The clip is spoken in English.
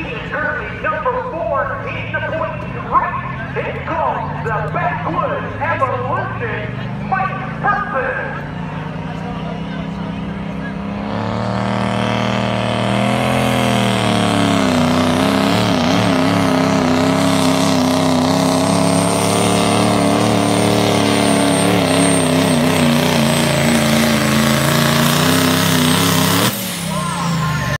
He is currently number four.